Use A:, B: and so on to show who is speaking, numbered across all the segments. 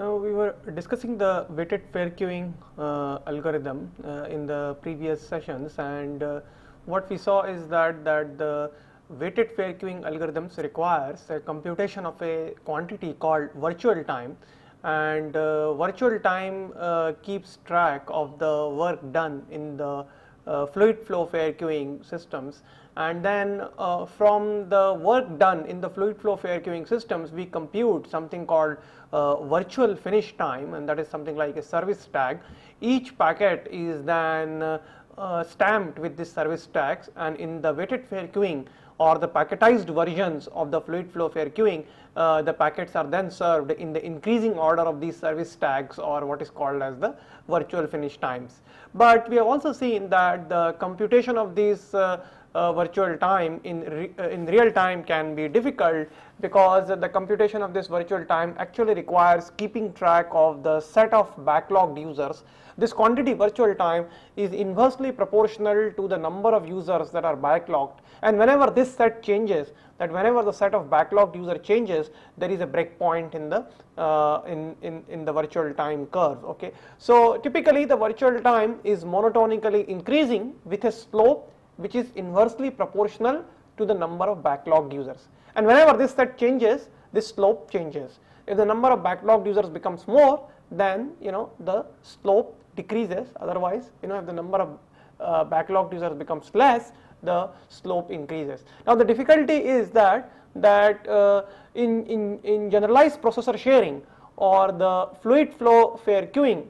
A: Now we were discussing the weighted fair queuing uh, algorithm uh, in the previous sessions and uh, what we saw is that that the weighted fair queuing algorithms requires a computation of a quantity called virtual time and uh, virtual time uh, keeps track of the work done in the uh, fluid flow fair queuing systems and then uh, from the work done in the fluid flow fair queuing systems we compute something called uh, virtual finish time and that is something like a service tag. Each packet is then uh, stamped with this service tags and in the weighted fair queuing or the packetized versions of the fluid flow fair queuing uh, the packets are then served in the increasing order of these service tags or what is called as the virtual finish times. But we have also seen that the computation of these uh, uh, virtual time in, re, uh, in real time can be difficult because the computation of this virtual time actually requires keeping track of the set of backlogged users. This quantity virtual time is inversely proportional to the number of users that are backlogged and whenever this set changes that whenever the set of backlogged user changes there is a breakpoint in the uh, in, in, in the virtual time curve okay. So typically the virtual time is monotonically increasing with a slope which is inversely proportional to the number of backlogged users and whenever this set changes this slope changes. If the number of backlogged users becomes more then you know the slope decreases otherwise you know if the number of uh, backlogged users becomes less the slope increases. Now the difficulty is that that uh, in, in, in generalized processor sharing or the fluid flow fair queuing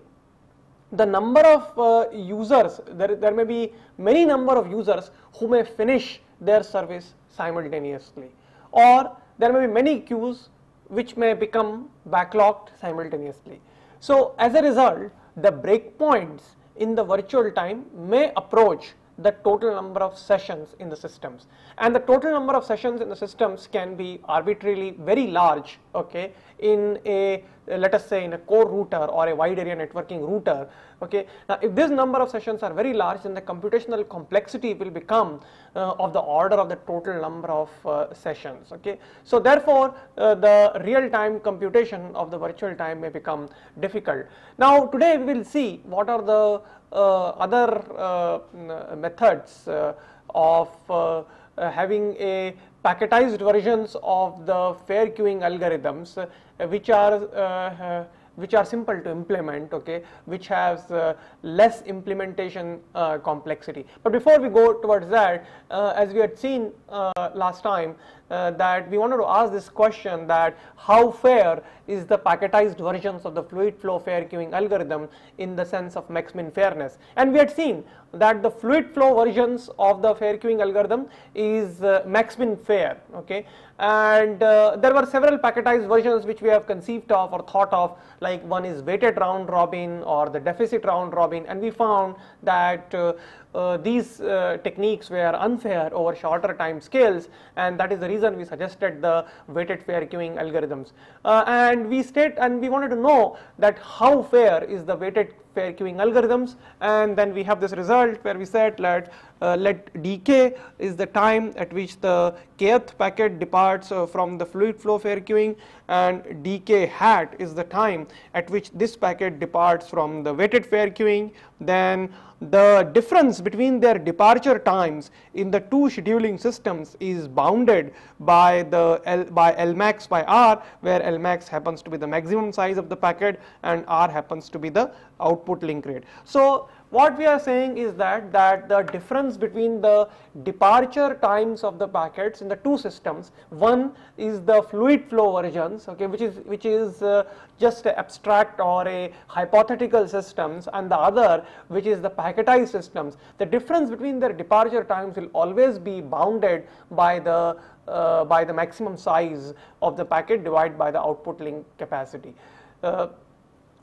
A: the number of uh, users there, there may be many number of users who may finish their service simultaneously or there may be many queues which may become backlogged simultaneously. So as a result the breakpoints in the virtual time may approach the total number of sessions in the systems. And the total number of sessions in the systems can be arbitrarily very large okay in a let us say in a core router or a wide area networking router okay. Now if this number of sessions are very large then the computational complexity will become uh, of the order of the total number of uh, sessions okay. So therefore uh, the real time computation of the virtual time may become difficult. Now today we will see what are the other uh, methods uh, of having a packetized versions of the fair queuing algorithms which are which are simple to implement okay which has uh, less implementation uh, complexity. But before we go towards that uh, as we had seen last time uh, that we wanted to ask this question that how fair is the packetized versions of the fluid flow fair queuing algorithm in the sense of max min fairness? And we had seen that the fluid flow versions of the fair queuing algorithm is uh, max min fair okay? And uh, there were several packetized versions which we have conceived of or thought of like one is weighted round robin or the deficit round robin. And we found that uh, these uh, techniques were unfair over shorter time scales and that is the reason we suggested the weighted fair queuing algorithms. Uh, and we state and we wanted to know that how fair is the weighted fair queuing algorithms and then we have this result where we said let uh, let dk is the time at which the kth packet departs uh, from the fluid flow fair queuing and dk hat is the time at which this packet departs from the weighted fair queuing then the difference between their departure times in the two scheduling systems is bounded by the L, by by R where Lmax happens to be the maximum size of the packet and R happens to be the output link rate. So what we are saying is that that the difference between the departure times of the packets in the two systems one is the fluid flow versions okay which is which is uh, just abstract or a hypothetical systems and the other which is the packetized systems. The difference between their departure times will always be bounded by the uh, by the maximum size of the packet divided by the output link capacity. Uh,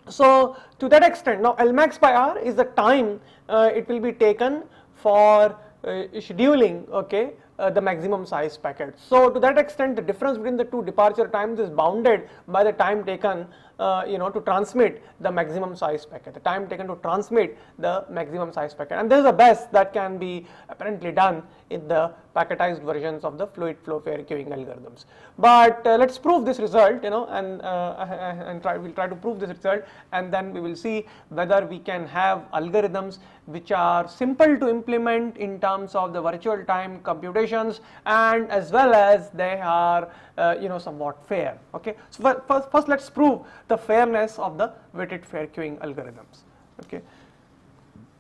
A: so to that extent now Lmax by R is the time uh, it will be taken for uh, scheduling okay uh, the maximum size packet. So to that extent the difference between the two departure times is bounded by the time taken uh, you know to transmit the maximum size packet, the time taken to transmit the maximum size packet and this is the best that can be apparently done in the packetized versions of the fluid flow fair queuing algorithms. But uh, let's prove this result you know and, uh, and try, we'll try to prove this result and then we will see whether we can have algorithms which are simple to implement in terms of the virtual time computations and as well as they are uh, you know somewhat fair okay. So first, first let's prove the fairness of the weighted fair queuing algorithms okay.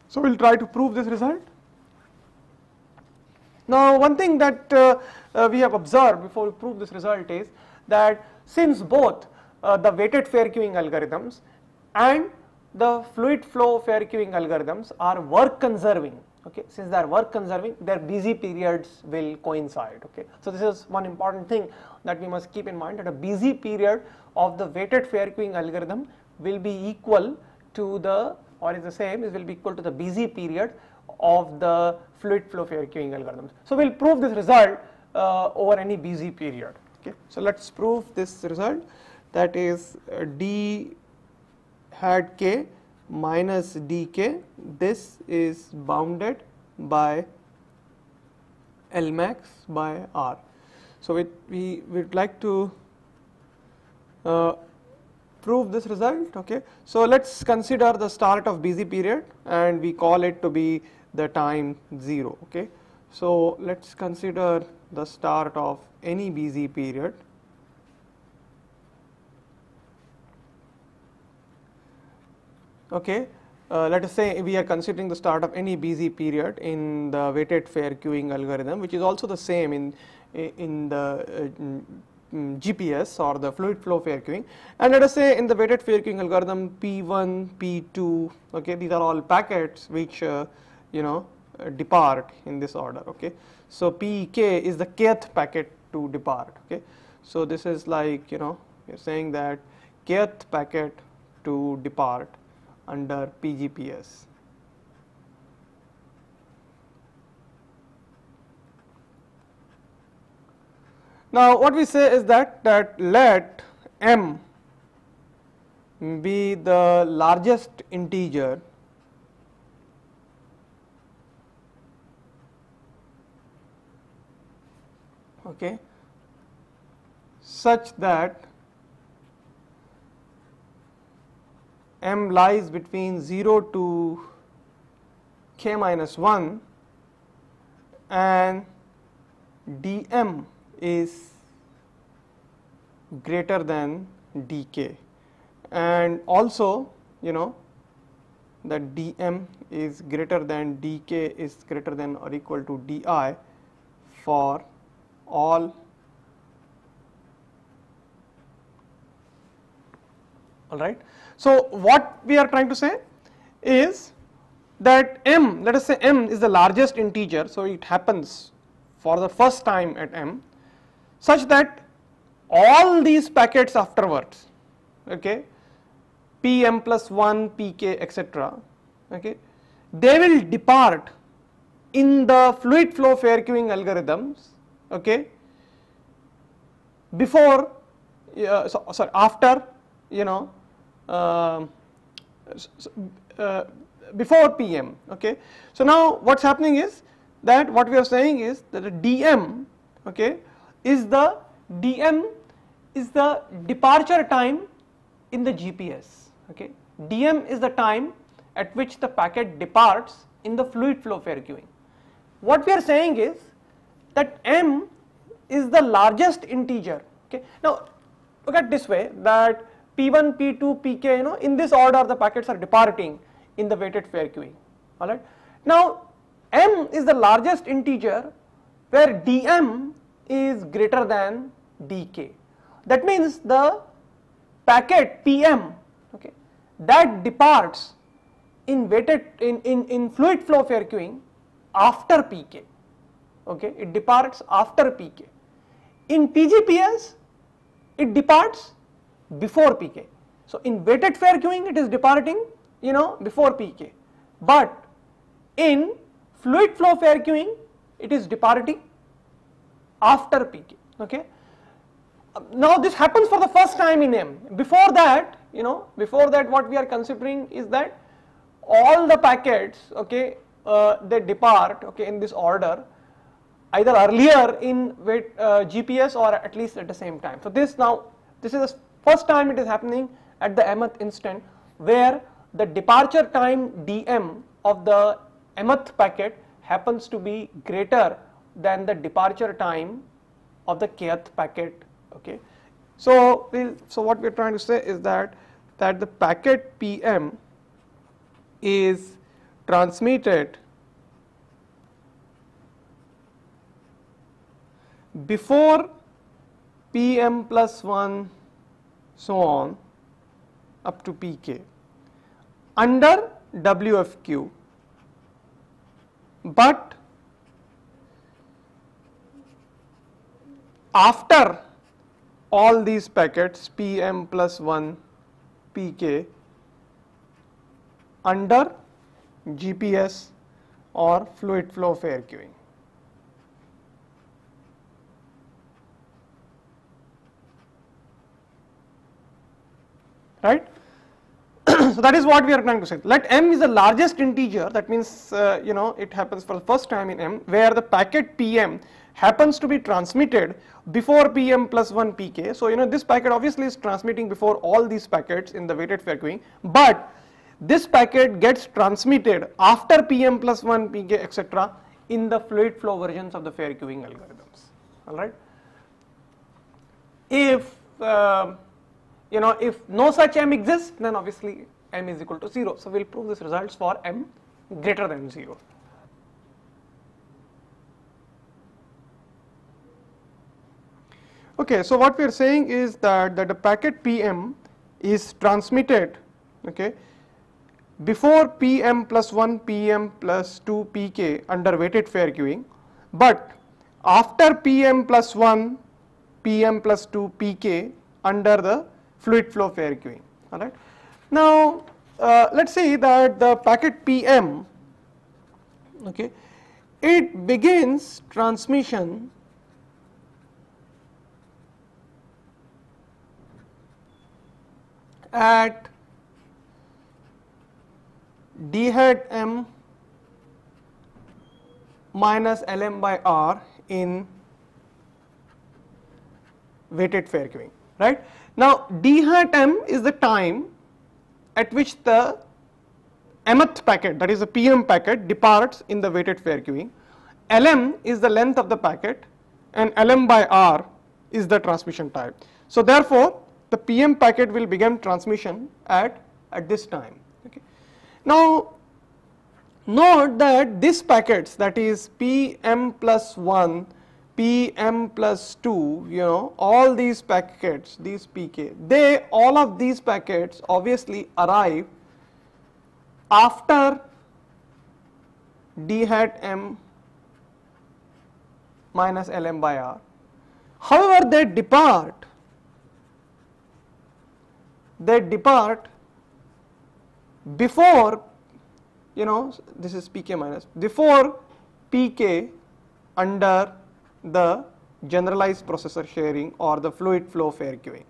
A: So we'll try to prove this result. Now one thing that uh, uh, we have observed before we prove this result is that since both uh, the weighted fair queuing algorithms and the fluid flow fair queuing algorithms are work conserving okay since they are work conserving their busy periods will coincide okay so this is one important thing that we must keep in mind that a busy period of the weighted fair queuing algorithm will be equal to the or is the same is will be equal to the busy period of the fluid flow fair queuing algorithms. So we will prove this result uh, over any busy period. Okay. So let us prove this result that is uh, d hat k minus dk this is bounded by L max by R. So we, we would like to uh, prove this result okay. So let us consider the start of busy period and we call it to be the time 0 okay. So let us consider the start of any busy period okay. Uh, let us say we are considering the start of any busy period in the weighted fair queuing algorithm which is also the same in in the uh, mm, GPS or the fluid flow fair queuing and let us say in the weighted fair queuing algorithm P1, P2 okay these are all packets which uh, you know uh, depart in this order okay so pk is the kth packet to depart okay so this is like you know you're saying that kth packet to depart under pgps now what we say is that that let m be the largest integer okay, such that m lies between 0 to k minus 1 and dm is greater than dk. And also you know that dm is greater than dk is greater than or equal to di for all all right. So, what we are trying to say is that m let us say m is the largest integer. So, it happens for the first time at m such that all these packets afterwards okay pm plus 1 pk etc okay they will depart in the fluid flow fair queuing algorithms okay before uh, so, sorry after you know Um, uh, before pm okay? So now what's happening is that what we are saying is that the dm okay is the dm is the departure time in the gps okay? Dm is the time at which the packet departs in the fluid flow fair queuing. What we are saying is that m is the largest integer okay? Now look at this way that p1 p2 pk you know in this order the packets are departing in the weighted fair queuing. All right now m is the largest integer where dm is greater than dk that means the packet pm okay that departs in weighted in in in fluid flow fair queuing after pk okay, it departs after pk. In PGPS, it departs before pk. So, in weighted fair queuing, it is departing you know before pk, but in fluid flow fair queuing, it is departing after pk. Okay. Now, this happens for the first time in M. Before that, you know before that what we are considering is that all the packets okay uh, they depart okay in this order either earlier in wait, uh, GPS or at least at the same time. So this now this is the first time it is happening at the mth instant where the departure time dm of the mth packet happens to be greater than the departure time of the kth packet okay. So we'll, so what we are trying to say is that that the packet pm is transmitted before pm plus 1 so on up to pk under wfq but after all these packets pm plus 1 pk under GPS or fluid flow fair queuing. Right. so that is what we are trying to say. Let m is the largest integer that means uh, you know it happens for the first time in m where the packet pm happens to be transmitted before pm plus 1 pk. So you know this packet obviously is transmitting before all these packets in the weighted fair queuing but this packet gets transmitted after pm plus 1 pk etc in the fluid flow versions of the fair queuing algorithms alright. If uh, you know if no such m exists then obviously m is equal to 0. So we will prove this results for m greater than 0. Okay, so what we are saying is that, that the packet PM is transmitted okay, before PM plus 1 PM plus 2 PK under weighted fair queuing, but after PM plus 1 PM plus 2 PK under the fluid flow fair queuing. All right. Now, uh, let us say that the packet PM, okay, it begins transmission at d hat m minus lm by r in weighted fair queuing right. Now d hat m is the time at which the mth packet that is the pm packet departs in the weighted fair queuing. lm is the length of the packet and lm by r is the transmission time. So therefore the pm packet will begin transmission at at this time okay. Now note that these packets that is pm plus 1 pm plus 2 you know all these packets these pk they all of these packets obviously arrive after d hat m minus lm by r. However they depart they depart before you know this is pk minus before pk under the generalized processor sharing or the fluid flow fair queuing.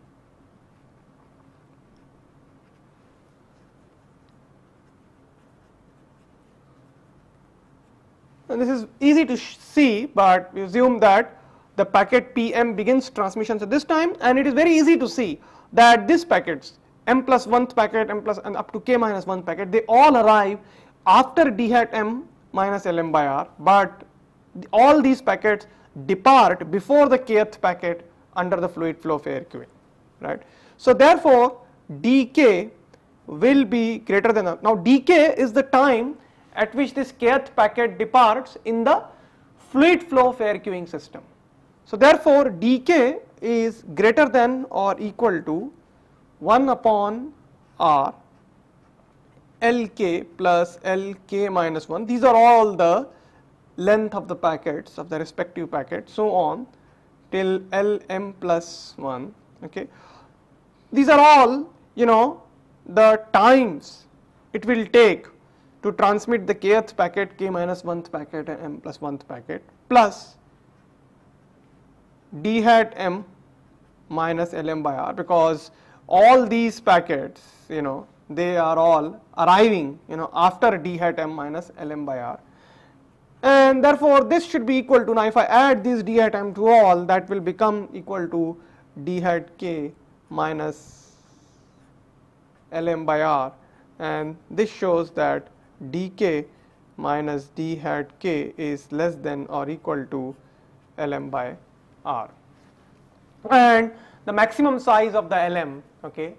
A: And this is easy to see, but we assume that the packet PM begins transmissions at this time and it is very easy to see that these packets m plus 1th packet m plus and up to k minus 1 packet they all arrive after d hat m minus lm by r but all these packets depart before the kth packet under the fluid flow fair queuing right. So therefore dk will be greater than now dk is the time at which this kth packet departs in the fluid flow fair queuing system. So therefore dk is greater than or equal to 1 upon r lk plus lk minus 1 these are all the length of the packets of the respective packet so on till lm plus 1 okay these are all you know the times it will take to transmit the kth packet k minus 1th packet and m plus 1th packet plus d hat m minus lm by r because all these packets, you know, they are all arriving, you know, after d hat m minus lm by r. And therefore, this should be equal to, now if I add this d hat m to all, that will become equal to d hat k minus lm by r and this shows that dk minus d hat k is less than or equal to lm by r. And the maximum size of the lm okay,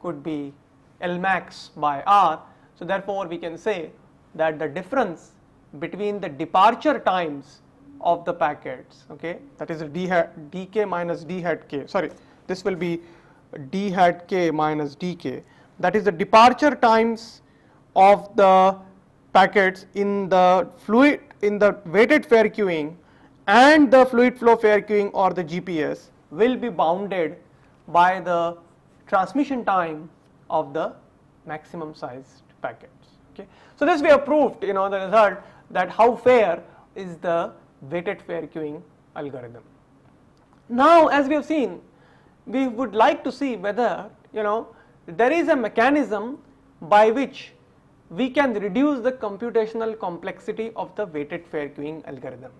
A: could be L max by r. So, therefore, we can say that the difference between the departure times of the packets okay, that is d hat dk minus d hat k sorry this will be d hat k minus dk that is the departure times of the packets in the fluid in the weighted fair queuing and the fluid flow fair queuing or the GPS will be bounded by the transmission time of the maximum sized packets. Okay. So, this we have proved you know the result that how fair is the weighted fair queuing algorithm. Now, as we have seen we would like to see whether you know there is a mechanism by which we can reduce the computational complexity of the weighted fair queuing algorithm.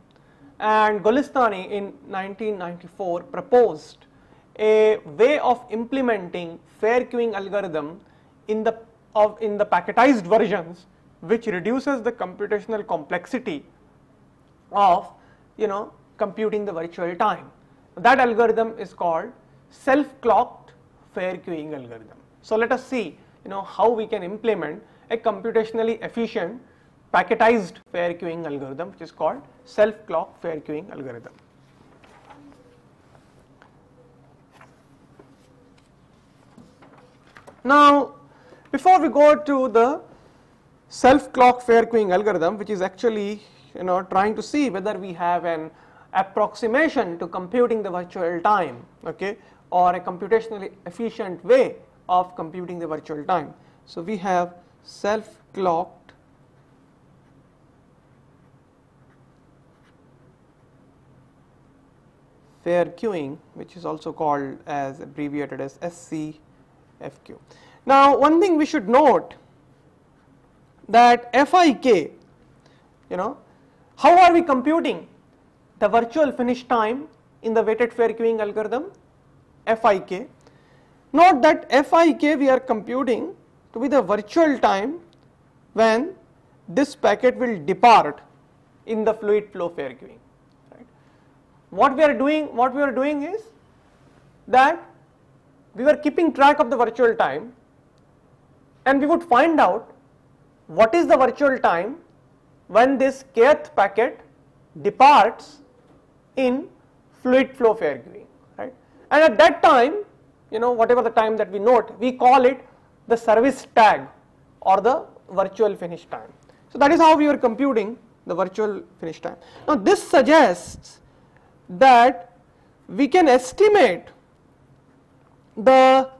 A: And Golestani in 1994 proposed a way of implementing fair queuing algorithm in the of in the packetized versions which reduces the computational complexity of you know computing the virtual time. That algorithm is called self clocked fair queuing algorithm. So, let us see you know how we can implement a computationally efficient packetized fair queuing algorithm which is called self clock fair queuing algorithm. Now, before we go to the self clock fair queuing algorithm which is actually you know trying to see whether we have an approximation to computing the virtual time okay or a computationally efficient way of computing the virtual time. So, we have self clocked fair queuing which is also called as abbreviated as SCFQ. Now, one thing we should note that FIK you know how are we computing the virtual finish time in the weighted fair queuing algorithm FIK Note that Fik we are computing to be the virtual time when this packet will depart in the fluid flow fair queuing. Right. What we are doing, what we are doing is that we were keeping track of the virtual time and we would find out what is the virtual time when this kth packet departs in fluid flow fair queuing, right. And at that time you know whatever the time that we note we call it the service tag or the virtual finish time. So that is how we are computing the virtual finish time. Now this suggests that we can estimate the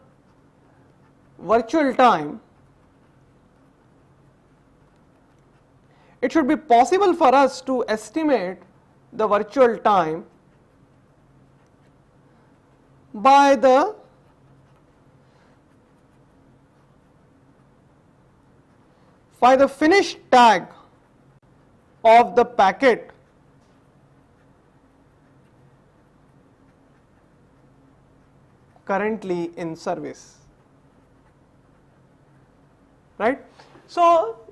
A: virtual time it should be possible for us to estimate the virtual time by the by the finish tag of the packet. Currently in service. Right so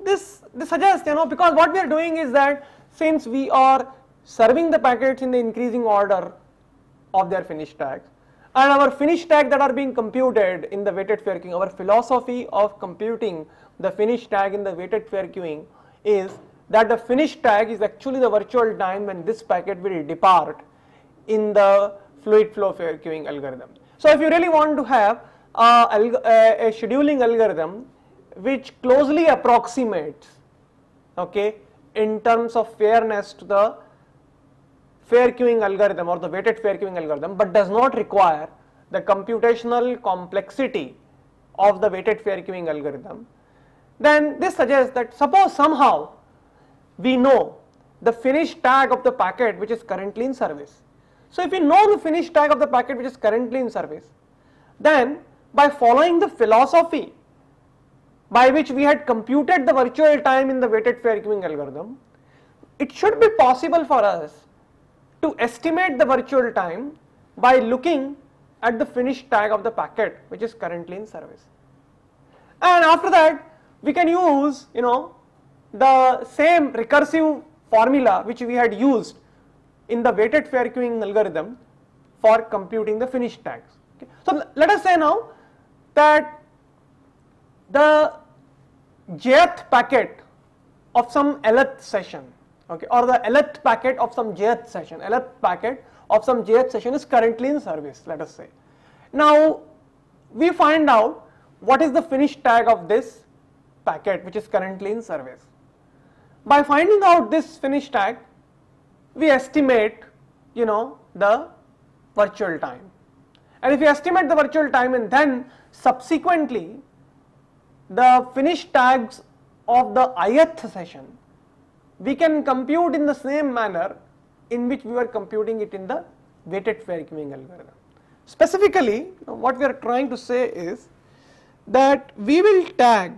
A: this this suggests you know because what we are doing is that since we are serving the packets in the increasing order of their finish tags and our finish tag that are being computed in the weighted fair queuing our philosophy of computing the finish tag in the weighted fair queuing is that the finish tag is actually the virtual time when this packet will depart in the fluid flow fair queuing algorithm. So if you really want to have a, a, a scheduling algorithm which closely approximates okay in terms of fairness to the fair queuing algorithm or the weighted fair queuing algorithm but does not require the computational complexity of the weighted fair queuing algorithm then this suggests that suppose somehow we know the finish tag of the packet which is currently in service. So if we know the finish tag of the packet which is currently in service, then by following the philosophy by which we had computed the virtual time in the weighted fair queuing algorithm, it should be possible for us to estimate the virtual time by looking at the finish tag of the packet which is currently in service. And after that we can use you know the same recursive formula which we had used in the weighted fair queuing algorithm for computing the finish tags. Okay. So let us say now that the jth packet of some lth session okay or the lth packet of some jth session lth packet of some jth session is currently in service let us say. Now we find out what is the finish tag of this packet which is currently in service. By finding out this finish tag we estimate you know the virtual time and if we estimate the virtual time and then subsequently the finish tags of the ith session we can compute in the same manner in which we were computing it in the weighted fair queuing algorithm. Specifically what we are trying to say is that we will tag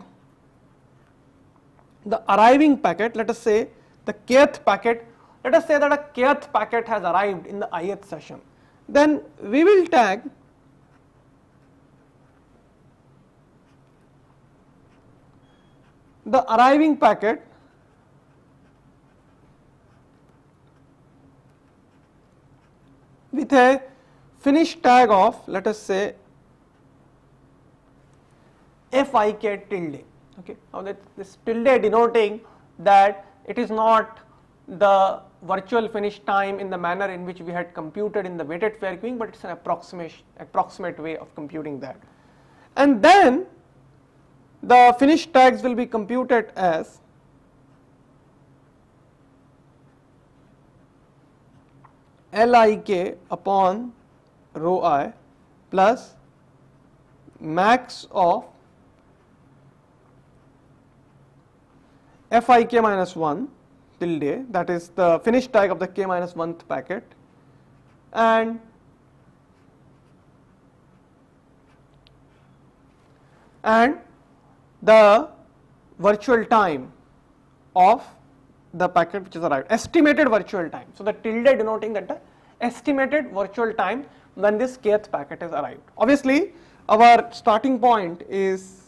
A: the arriving packet let us say the kth packet let us say that a kth packet has arrived in the ith session then we will tag the arriving packet. With a finish tag of let us say fik tilde. Okay. Now that this tilde denoting that it is not the virtual finish time in the manner in which we had computed in the weighted fair queuing but it's an approximation approximate way of computing that. And then the finish tags will be computed as Lik upon rho i plus max of Fik minus 1 tilde that is the finish tag of the k minus 1th packet and and the virtual time of the packet which is arrived estimated virtual time. So, the tilde denoting that the estimated virtual time when this kth packet has arrived. Obviously, our starting point is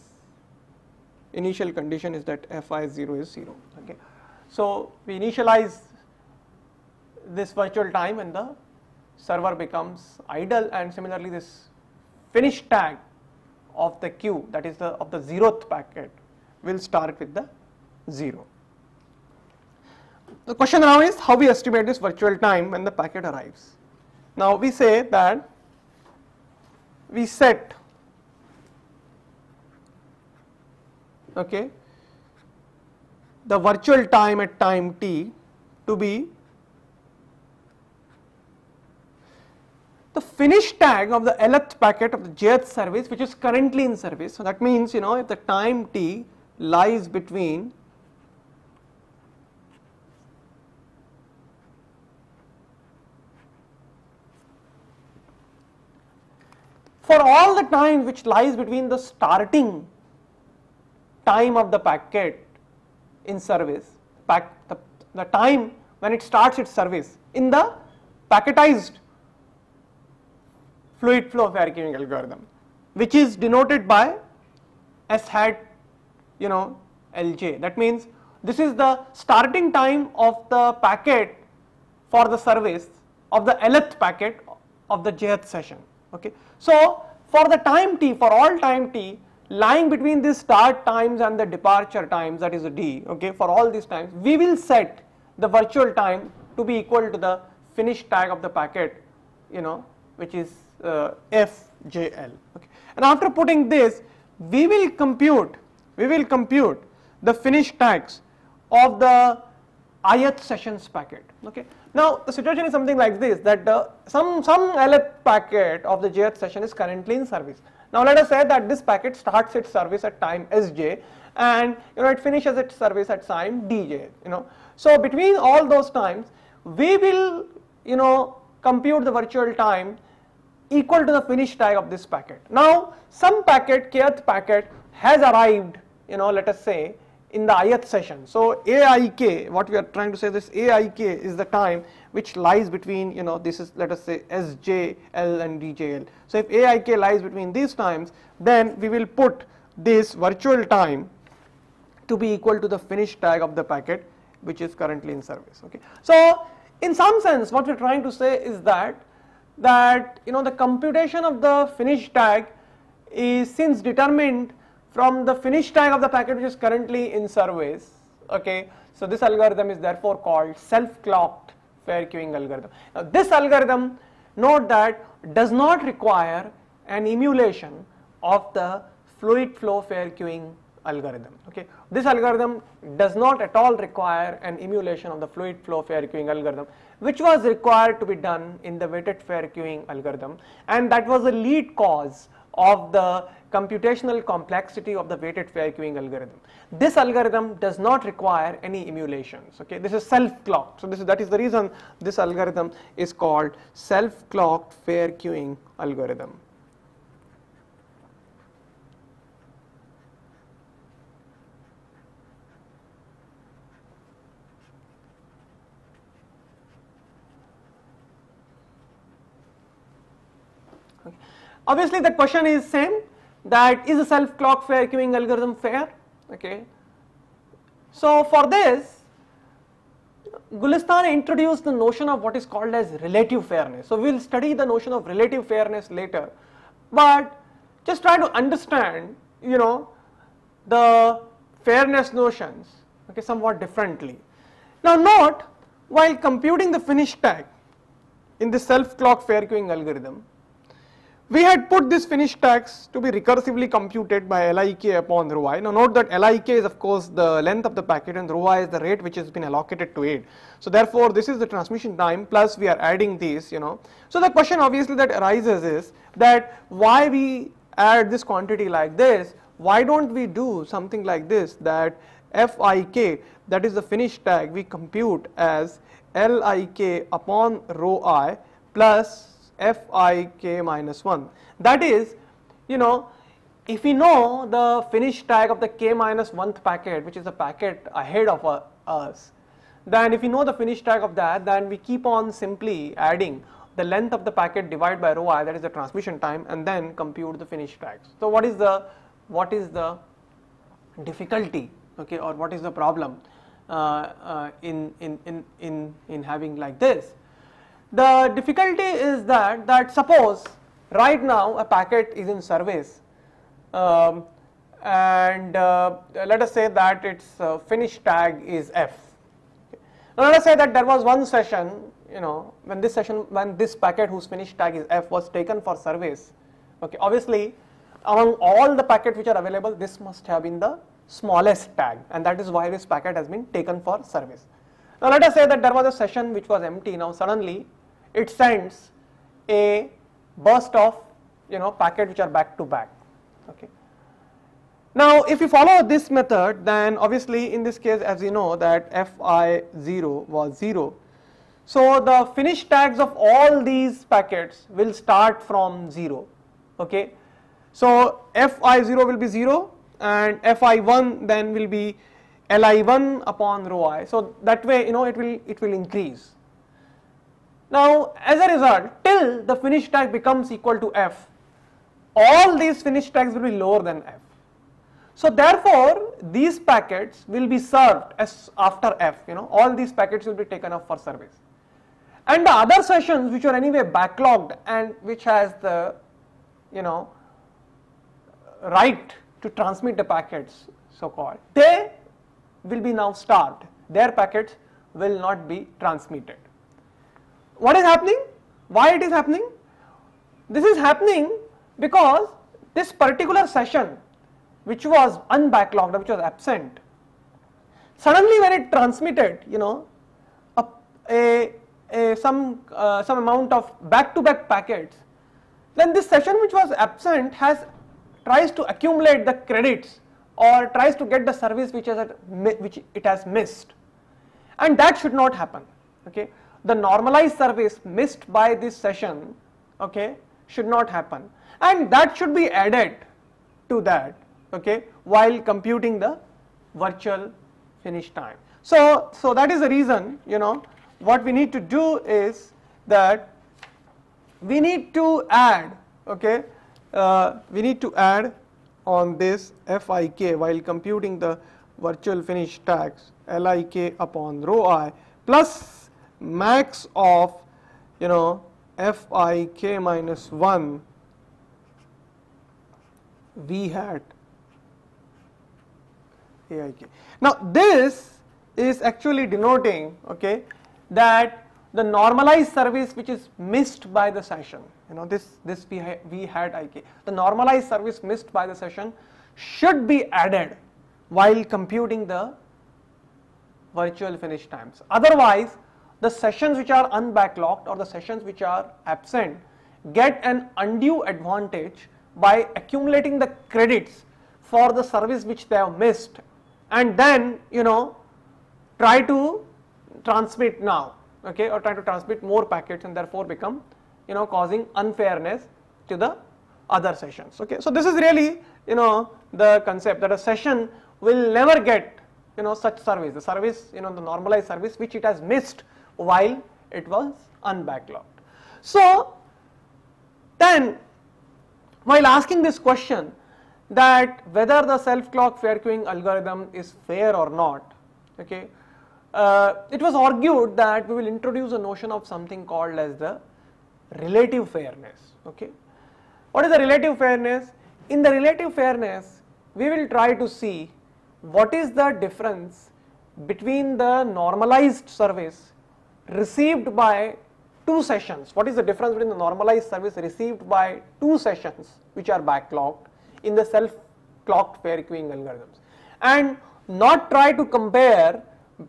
A: initial condition is that fi 0 is 0 okay. So, we initialize this virtual time when the server becomes idle and similarly this finish tag of the queue that is the of the zeroth packet will start with the 0. The question now is how we estimate this virtual time when the packet arrives. Now we say that we set okay the virtual time at time t to be the finish tag of the lth packet of the jth service which is currently in service. So that means you know if the time t lies between for all the time which lies between the starting time of the packet in service, pack, the, the time when it starts its service in the packetized fluid flow fair queuing algorithm which is denoted by s hat you know lj that means this is the starting time of the packet for the service of the lth packet of the jth session okay? So for the time t for all time t lying between the start times and the departure times that is d okay for all these times we will set the virtual time to be equal to the finish tag of the packet you know which is Uh, FJL. Okay. And after putting this, we will compute, we will compute the finish tags of the ith sessions packet. Okay. Now the situation is something like this that the, some some lth packet of the jth session is currently in service. Now let us say that this packet starts its service at time sj and you know it finishes its service at time dj. You know. So between all those times, we will you know compute the virtual time equal to the finish tag of this packet. Now some packet, kth packet has arrived, you know, let us say in the ith session. So AIK, what we are trying to say this AIK is the time which lies between, you know, this is let us say SJL and DJL. So if AIK lies between these times, then we will put this virtual time to be equal to the finish tag of the packet which is currently in service. Okay. So in some sense what we are trying to say is that that you know the computation of the finish tag is since determined from the finish tag of the packet which is currently in service okay? So this algorithm is therefore called self clocked fair queuing algorithm. Now this algorithm note that does not require an emulation of the fluid flow fair queuing algorithm okay? This algorithm does not at all require an emulation of the fluid flow fair queuing algorithm which was required to be done in the weighted fair queuing algorithm and that was the lead cause of the computational complexity of the weighted fair queuing algorithm. This algorithm does not require any emulations okay this is self clocked so this is that is the reason this algorithm is called self clocked fair queuing algorithm. Obviously the question is same that is self clock fair queuing algorithm fair okay. So for this Golestani introduced the notion of what is called as relative fairness. So we will study the notion of relative fairness later but just try to understand you know the fairness notions okay somewhat differently. Now note while computing the finish tag in the self clock fair queuing algorithm we had put this finish tags to be recursively computed by Lik upon rho i. Now note that Lik is of course the length of the packet and rho i is the rate which has been allocated to it. So therefore this is the transmission time plus we are adding these you know. So the question obviously that arises is that why we add this quantity like this, why don't we do something like this that Fik that is the finish tag we compute as Lik upon rho i plus Fik minus 1. That is, you know, if we know the finish tag of the k minus 1th packet, which is a packet ahead of uh, us, then if we know the finish tag of that, then we keep on simply adding the length of the packet divided by rho i, that is the transmission time, and then compute the finish tags. So what is the what is the difficulty, okay, or what is the problem uh, uh, in, in in in in having like this? The difficulty is that, that suppose right now a packet is in service um, and uh, let us say that its uh, finish tag is F. Now let us say that there was one session, you know, when this session, when this packet whose finish tag is F was taken for service, okay, obviously among all the packets which are available, this must have been the smallest tag and that is why this packet has been taken for service. Now let us say that there was a session which was empty, now suddenly it sends a burst of you know packet which are back to back okay. Now if you follow this method then obviously in this case as you know that fi0 was 0 so the finish tags of all these packets will start from 0 okay. So fi0 will be 0 and fi1 then will be li1 upon rho i. So that way you know it will it will increase now as a result till the finish tag becomes equal to f all these finish tags will be lower than f. So therefore these packets will be served as after f you know all these packets will be taken up for service. And the other sessions which are anyway backlogged and which has the you know right to transmit the packets so called they will be now starved. Their packets will not be transmitted what is happening? Why it is happening? This is happening because this particular session which was unbacklogged, which was absent, suddenly when it transmitted, you know, a, a, a some uh, some amount of back-to-back packets, then this session which was absent has tries to accumulate the credits or tries to get the service which has which it has missed, and that should not happen. Okay, the normalized service missed by this session okay should not happen and that should be added to that okay while computing the virtual finish time. So, so that is the reason you know what we need to do is that we need to add okay uh, we need to add on this fik while computing the virtual finish tax lik upon rho i plus max of you know fik minus 1 v hat aik. Now this is actually denoting okay that the normalized service which is missed by the session you know this this v, v hat ik the normalized service missed by the session should be added while computing the virtual finish times otherwise the sessions which are unbacklogged or the sessions which are absent get an undue advantage by accumulating the credits for the service which they have missed and then you know try to transmit now okay or try to transmit more packets and therefore become you know causing unfairness to the other sessions okay. So this is really you know the concept that a session will never get you know such service. The service you know the normalized service which it has missed while it was unbacklogged. So then while asking this question that whether the self clock fair queuing algorithm is fair or not okay uh, it was argued that we will introduce a notion of something called as the relative fairness okay. What is the relative fairness? In the relative fairness we will try to see what is the difference between the normalized service received by two sessions. What is the difference between the normalized service received by two sessions which are backlogged in the self clocked fair queuing algorithms? And not try to compare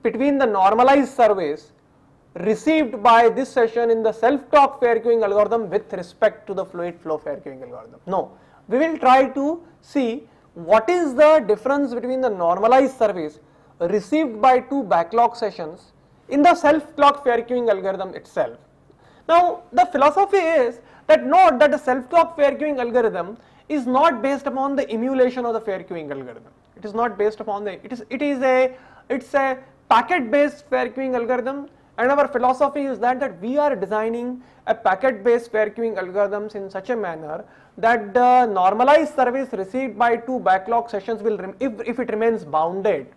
A: between the normalized service received by this session in the self-clock fair queuing algorithm with respect to the fluid flow fair queuing algorithm. No, we will try to see what is the difference between the normalized service received by two backlog sessions in the self-clock fair queuing algorithm itself. Now, the philosophy is that note that the self-clock fair queuing algorithm is not based upon the emulation of the fair queuing algorithm. It is not based upon the, it is, it is a, it's a packet based fair queuing algorithm and our philosophy is that that we are designing a packet based fair queuing algorithms in such a manner that the normalized service received by two backlog sessions will if, if it remains bounded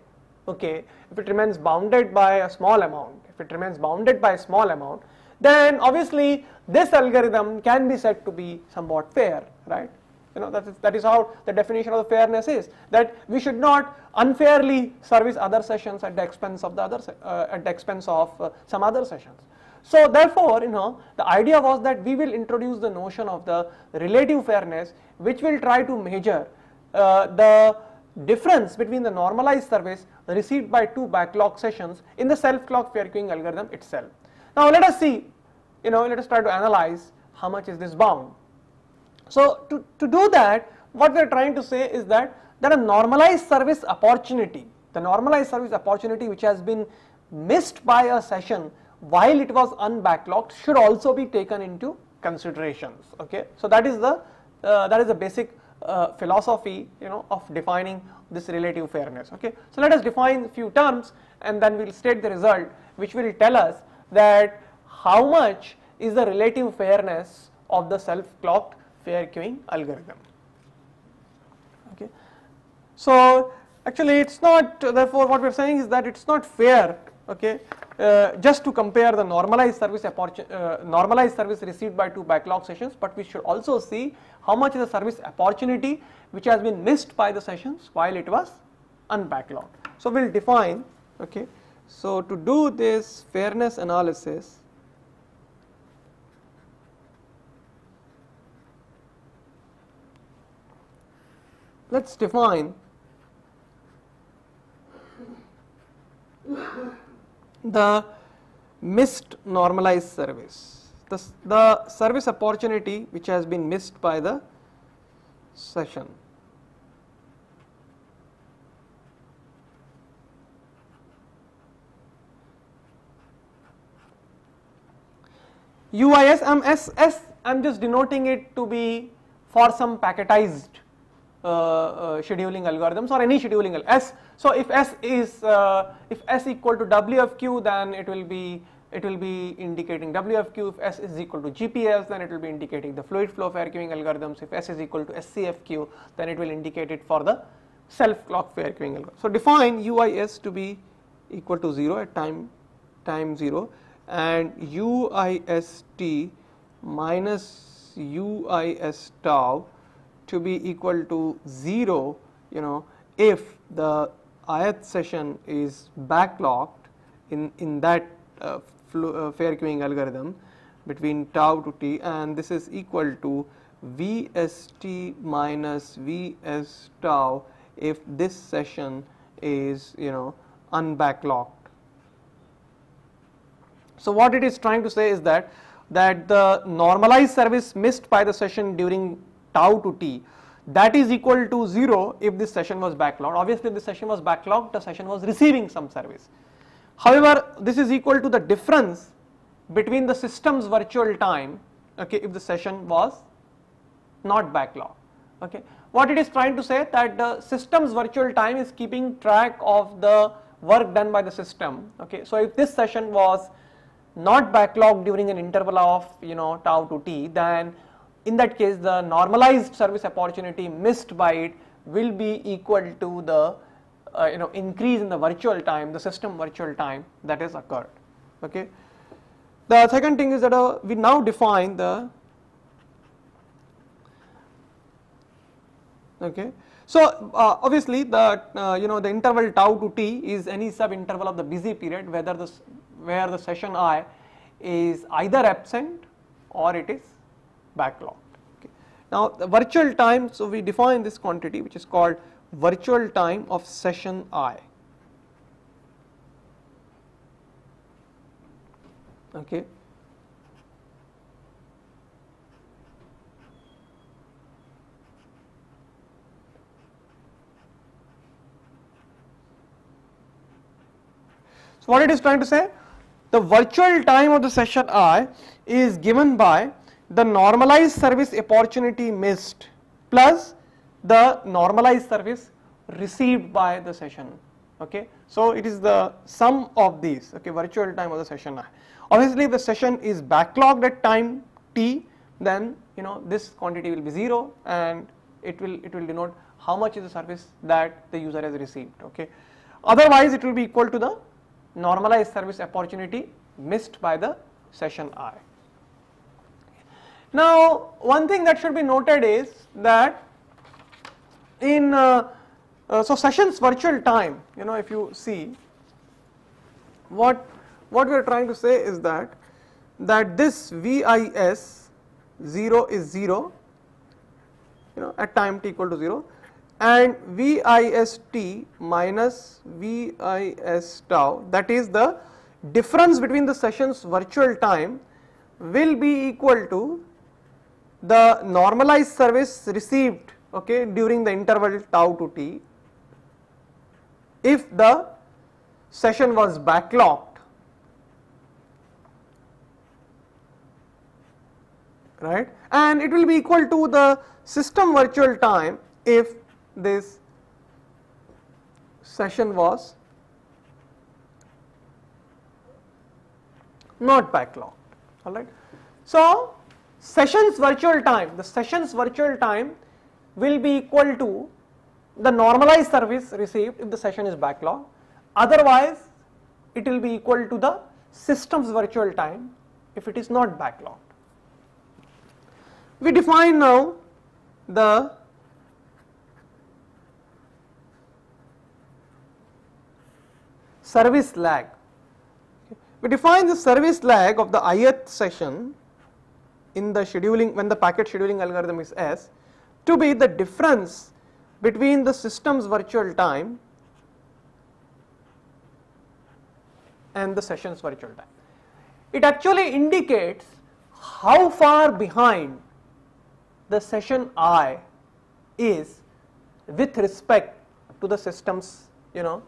A: okay if it remains bounded by a small amount if it remains bounded by a small amount then obviously this algorithm can be said to be somewhat fair right? You know that is that is how the definition of the fairness is that we should not unfairly service other sessions at the expense of the other uh, at the expense of uh, some other sessions. So therefore you know the idea was that we will introduce the notion of the relative fairness which will try to measure uh, the difference between the normalized service received by two backlog sessions in the self clock fair queuing algorithm itself. Now let us see you know let us try to analyze how much is this bound. So to, to do that what we are trying to say is that that a normalized service opportunity, the normalized service opportunity which has been missed by a session while it was unbacklogged should also be taken into considerations okay. So that is the uh, that is the basic uh, philosophy you know of defining this relative fairness okay. So let us define few terms and then we will state the result which will tell us that how much is the relative fairness of the self clocked fair queuing algorithm. Okay. So actually it's not therefore what we are saying is that it's not fair okay uh, just to compare the normalized service uh, normalized service received by two backlog sessions but we should also see how much is the service opportunity which has been missed by the sessions while it was unbacklogged. So we'll define okay so to do this fairness analysis let us define the missed normalized service, the, the service opportunity which has been missed by the session. UIS, um, S, S I am just denoting it to be for some packetized uh, uh, scheduling algorithms or any scheduling S. So if S is uh, if S equal to WFQ then it will be it will be indicating WFQ if S is equal to GPS then it will be indicating the fluid flow fair queuing algorithms if S is equal to SCFQ then it will indicate it for the self clock fair queuing algorithm. So define UIS to be equal to 0 at time time 0 and UIST minus UIS tau to be equal to 0 you know if the ith session is backlogged in in that uh, flow, uh, fair queuing algorithm between tau to t and this is equal to vst minus vs tau if this session is you know unbacklogged. So what it is trying to say is that that the normalized service missed by the session during tau to t that is equal to 0 if this session was backlogged. Obviously, if the session was backlogged, the session was receiving some service. However, this is equal to the difference between the system's virtual time okay, if the session was not backlogged. Okay. What it is trying to say that the system's virtual time is keeping track of the work done by the system. Okay. So, if this session was not backlogged during an interval of you know tau to t then in that case the normalized service opportunity missed by it will be equal to the uh, you know increase in the virtual time the system virtual time that has occurred okay the second thing is that uh, we now define the okay so uh, obviously the uh, you know the interval tau to t is any sub interval of the busy period whether this where the session i is either absent or it is backlogged okay. now the virtual time so we define this quantity which is called virtual time of session i okay So what it is trying to say? The virtual time of the session i is given by the normalized service opportunity missed plus the normalized service received by the session. Okay? So it is the sum of these. Okay? Virtual time of the session. Obviously if the session is backlogged at time t then you know this quantity will be 0 and it will it will denote how much is the service that the user has received. Okay? Otherwise it will be equal to the normalized service opportunity missed by the session i. Now one thing that should be noted is that in uh, uh, so sessions virtual time you know if you see what what we are trying to say is that that this vis 0 is 0 you know at time t equal to 0 and vist minus vis tau that is the difference between the sessions virtual time will be equal to the normalized service received okay during the interval tau to t if the session was backlogged right and it will be equal to the system virtual time if this session was not backlogged all right so sessions virtual time the sessions virtual time will be equal to the normalized service received if the session is backlogged. Otherwise, it will be equal to the system's virtual time if it is not backlogged. We define now the service lag. We define the service lag of the ith session in the scheduling when the packet scheduling algorithm is S to be the difference between the system's virtual time and the session's virtual time. It actually indicates how far behind the session i is with respect to the system's you know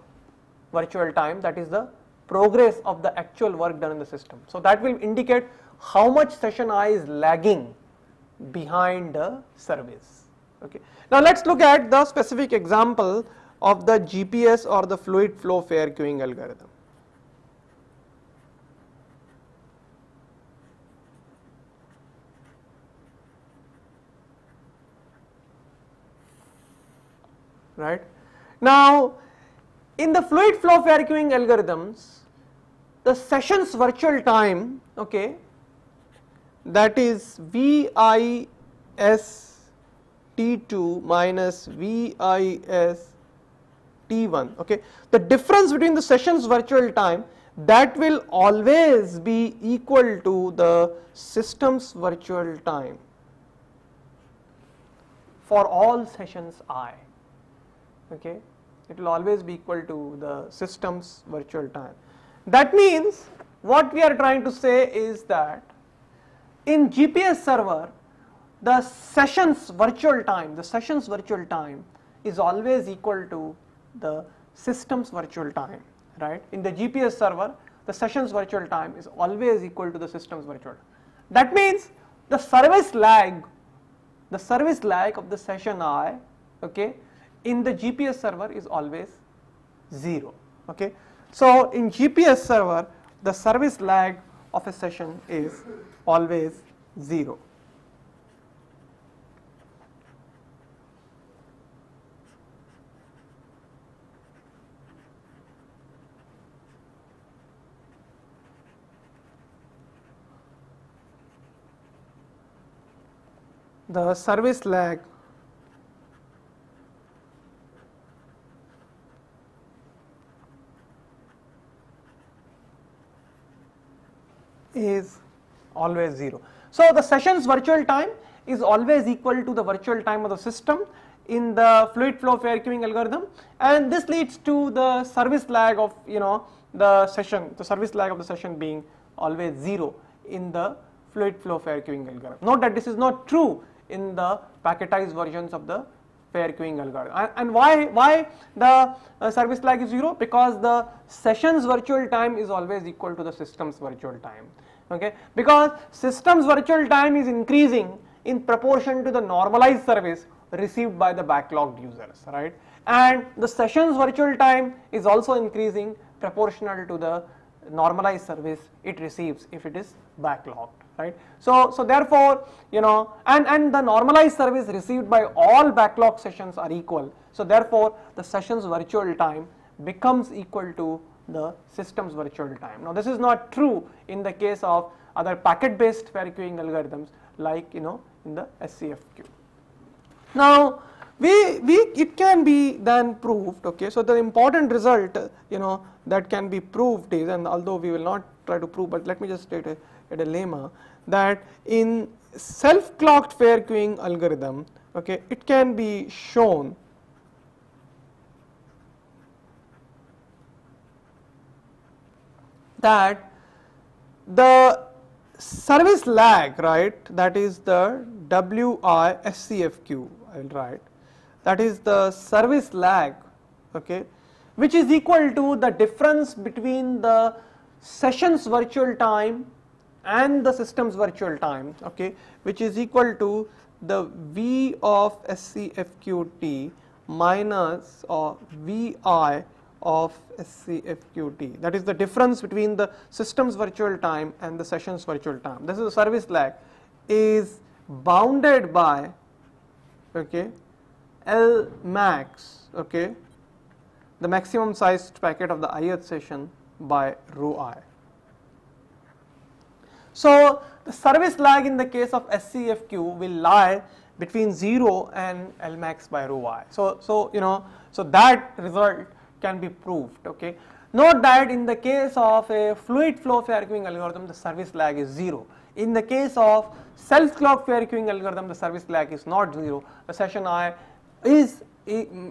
A: virtual time that is the progress of the actual work done in the system. So, that will indicate how much session i is lagging behind the service. Okay. Now let us look at the specific example of the GPS or the fluid flow fair queuing algorithm. Right. Now in the fluid flow fair queuing algorithms the sessions virtual time okay that is VIS T2 minus VIS T1 okay? The difference between the sessions virtual time that will always be equal to the system's virtual time for all sessions i okay? It will always be equal to the system's virtual time. That means what we are trying to say is that in GPS server the sessions virtual time, the sessions virtual time is always equal to the system's virtual time, right. In the GPS server the sessions virtual time is always equal to the system's virtual. That means the service lag, the service lag of the session i, okay, in the GPS server is always 0, okay. So in GPS server the service lag of a session is always 0. The service lag is always 0. So the session's virtual time is always equal to the virtual time of the system in the fluid flow fair queuing algorithm and this leads to the service lag of you know the session the service lag of the session being always 0 in the fluid flow fair queuing algorithm. Note that this is not true in the packetized versions of the fair queuing algorithm and why why the uh, service lag is 0 because the session's virtual time is always equal to the system's virtual time okay? Because system's virtual time is increasing in proportion to the normalized service received by the backlogged users right? And the sessions virtual time is also increasing proportional to the normalized service it receives if it is backlogged right so so therefore you know and and the normalized service received by all backlog sessions are equal so therefore the sessions virtual time becomes equal to the system's virtual time. Now this is not true in the case of other packet based fair queuing algorithms like you know in the SCF queue. Now we, we it can be then proved okay so the important result you know that can be proved is and although we will not try to prove but let me just state a, a lemma that in self clocked fair queuing algorithm okay it can be shown that the service lag right that is the WI SCFQ I will write that is the service lag okay which is equal to the difference between the sessions virtual time and the system's virtual time okay which is equal to the V of SCFQT minus or VI of SCFQT that is the difference between the system's virtual time and the session's virtual time. This is the service lag is bounded by okay L max okay the maximum sized packet of the ith session by rho i. So the service lag in the case of SCFQ will lie between 0 and L max by rho i. So, so you know so that result can be proved okay. Note that in the case of a fluid flow fair queuing algorithm the service lag is 0. In the case of self clock fair queuing algorithm the service lag is not 0. The session i is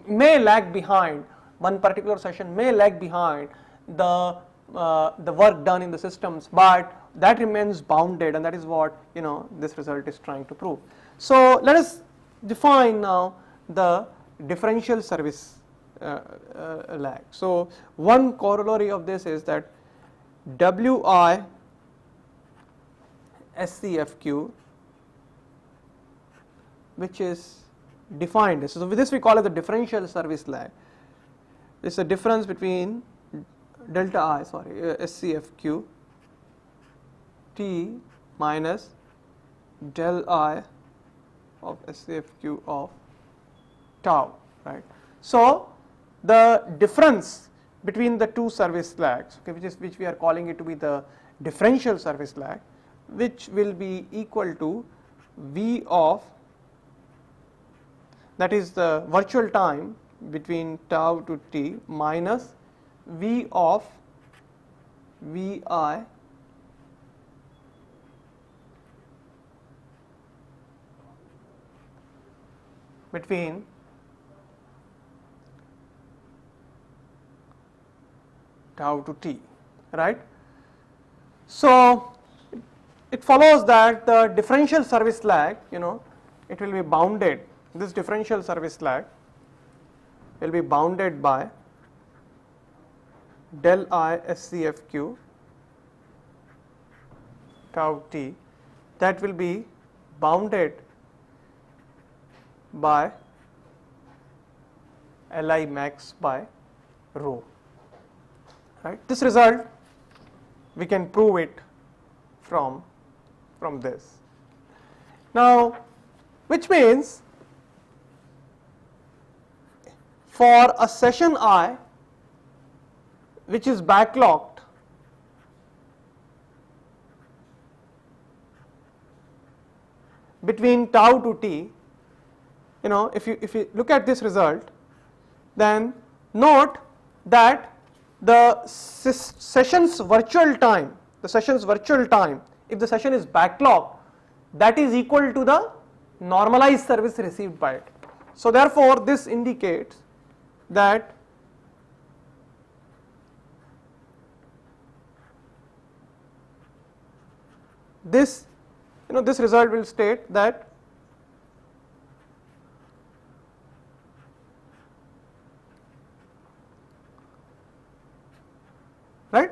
A: may lag behind one particular session may lag behind the uh, the work done in the systems but that remains bounded and that is what you know this result is trying to prove. So let us define now the differential service uh, uh, lag. So one corollary of this is that Wi SCFQ which is defined. So, with this we call it the differential service lag. This is the difference between delta I sorry uh, SCFQ T minus del I of SCFQ of tau right. So, the difference between the two service lags okay, which is which we are calling it to be the differential service lag which will be equal to V of that is the virtual time between tau to t minus V of Vi between tau to t right. So, it follows that the differential service lag you know it will be bounded this differential service lag will be bounded by del i SCFQ tau t that will be bounded by Li max by rho right. This result we can prove it from from this. Now, which means for a session i which is backlogged between tau to t you know if you if you look at this result then note that the session's virtual time the session's virtual time if the session is backlogged that is equal to the normalized service received by it. So therefore this indicates that this you know this result will state that right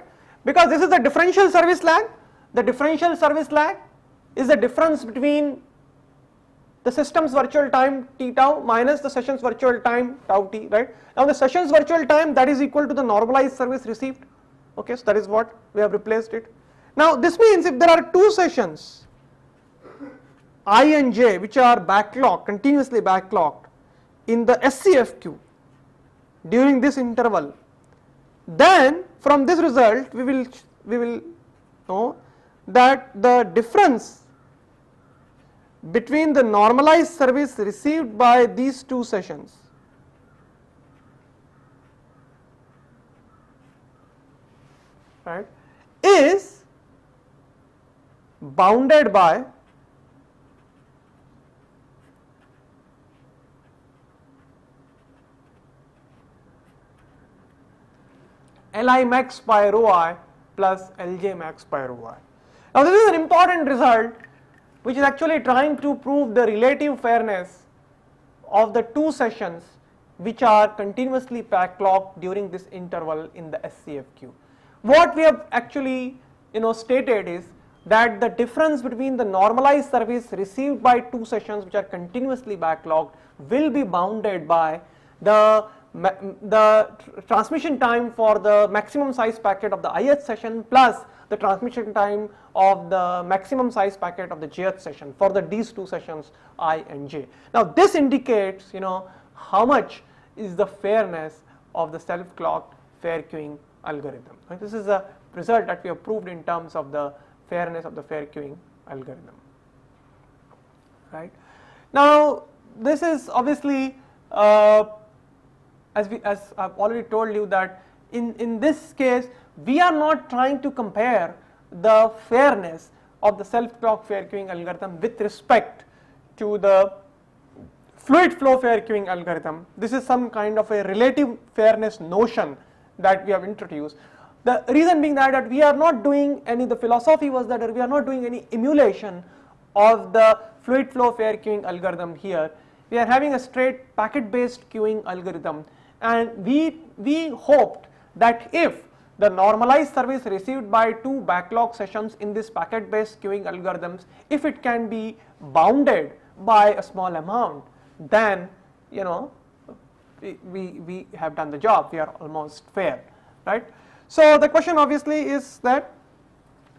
A: because this is the differential service lag. The differential service lag is the difference between the system's virtual time t tau minus the session's virtual time tau t right? Now the session's virtual time that is equal to the normalized service received. Okay so that is what we have replaced it. Now this means if there are two sessions i and j which are backlogged continuously backlogged in the SCFQ during this interval then from this result we will we will know that the difference between the normalized service received by these two sessions right is bounded by Li max by rho i plus Lj max by rho i. Now this is an important result which is actually trying to prove the relative fairness of the two sessions which are continuously backlogged during this interval in the SCFQ. What we have actually you know stated is that the difference between the normalized service received by two sessions which are continuously backlogged will be bounded by the the transmission time for the maximum size packet of the ith session plus the transmission time of the maximum size packet of the jth session for the these two sessions i and j. Now this indicates you know how much is the fairness of the self clocked fair queuing algorithm. Right? This is a result that we have proved in terms of the fairness of the fair queuing algorithm. Right. Now this is obviously uh, as we as I've already told you that in, in this case we are not trying to compare the fairness of the self-clock fair queuing algorithm with respect to the fluid flow fair queuing algorithm. This is some kind of a relative fairness notion that we have introduced. The reason being that, that we are not doing any, the philosophy was that we are not doing any emulation of the fluid flow fair queuing algorithm here. We are having a straight packet based queuing algorithm and we, we hoped that if the normalized service received by two backlog sessions in this packet based queuing algorithms, if it can be bounded by a small amount, then you know we, we, have done the job, we are almost fair, right. So, the question obviously is that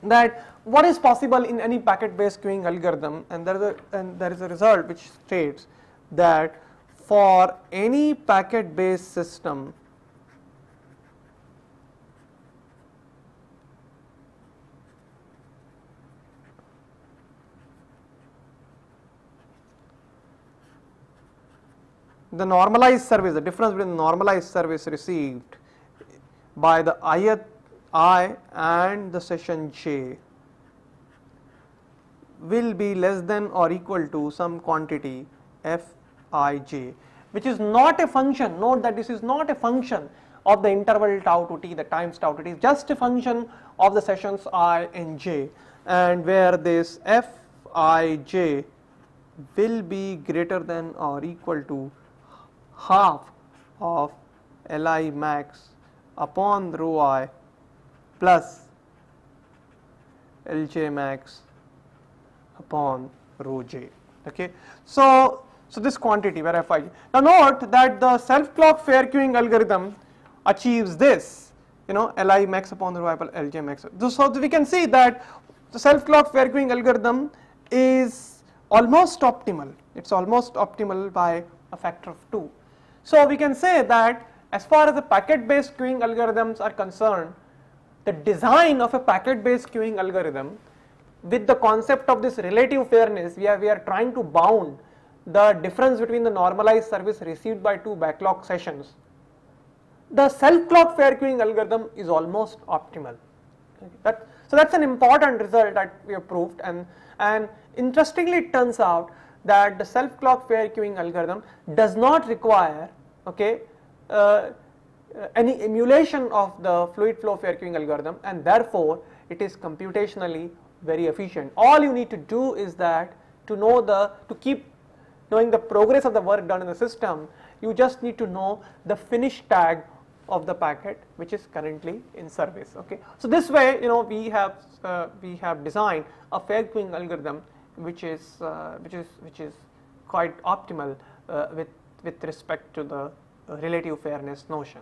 A: that what is possible in any packet based queuing algorithm and there is a and there is a result which states that for any packet based system the normalized service, the difference between normalized service received by the ith i and the session j will be less than or equal to some quantity f i j which is not a function note that this is not a function of the interval tau to t the times tau to t is just a function of the sessions i and j and where this f i j will be greater than or equal to half of Li max upon rho i plus Lj max upon rho j. Okay. So, so this quantity where fi. Now note that the self clock fair queuing algorithm achieves this, you know, Li max upon i plus Lj max. So we can see that the self clock fair queuing algorithm is almost optimal. It's almost optimal by a factor of 2. So we can say that as far as the packet based queuing algorithms are concerned, the design of a packet based queuing algorithm with the concept of this relative fairness, we are, we are trying to bound the difference between the normalized service received by two backlog sessions. The self clock fair queuing algorithm is almost optimal. That, so that's an important result that we have proved and, and interestingly it turns out that the self clock fair queuing algorithm does not require okay, uh, any emulation of the fluid flow fair queuing algorithm and therefore it is computationally very efficient. All you need to do is that to know the to keep knowing the progress of the work done in the system you just need to know the finish tag of the packet which is currently in service okay? So this way you know we have uh, we have designed a fair queuing algorithm which is uh, which is which is quite optimal uh, with with respect to the relative fairness notion